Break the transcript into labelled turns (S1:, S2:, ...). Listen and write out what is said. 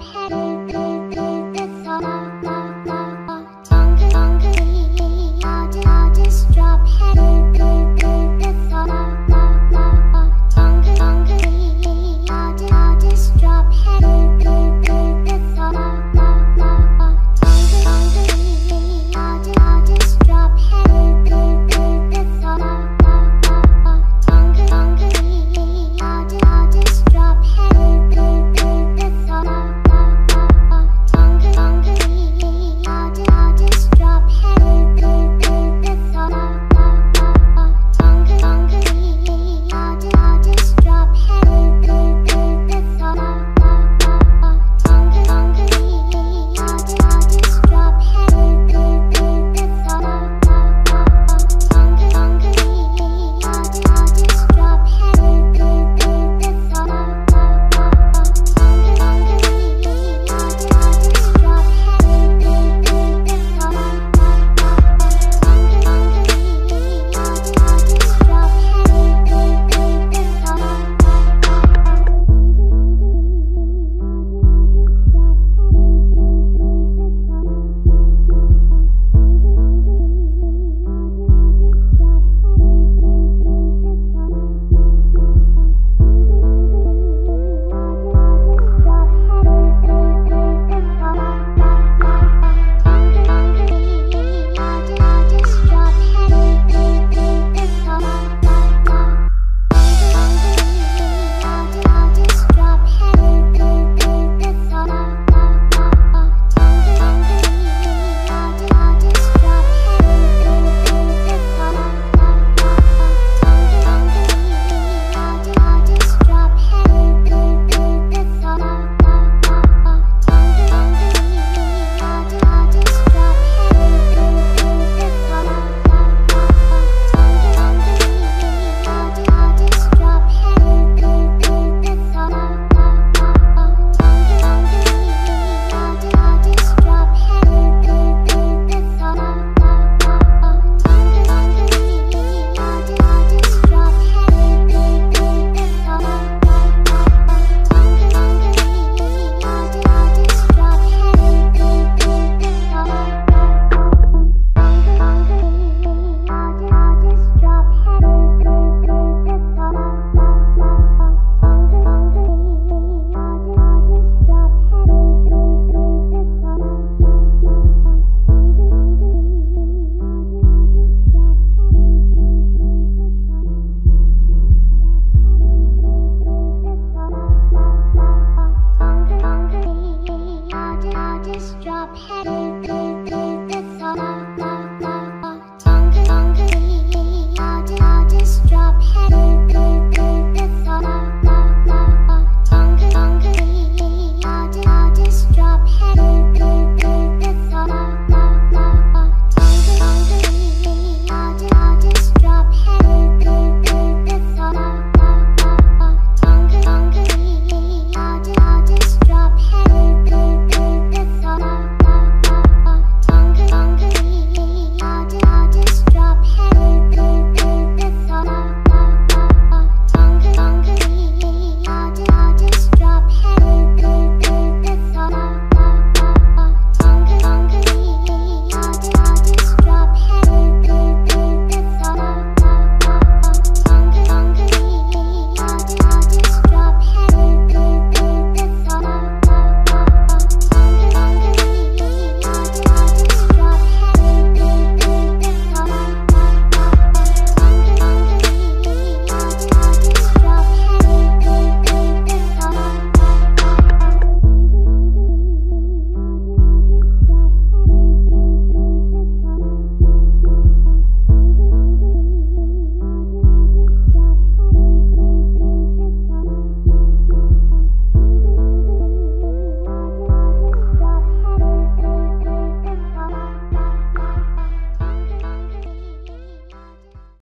S1: petals.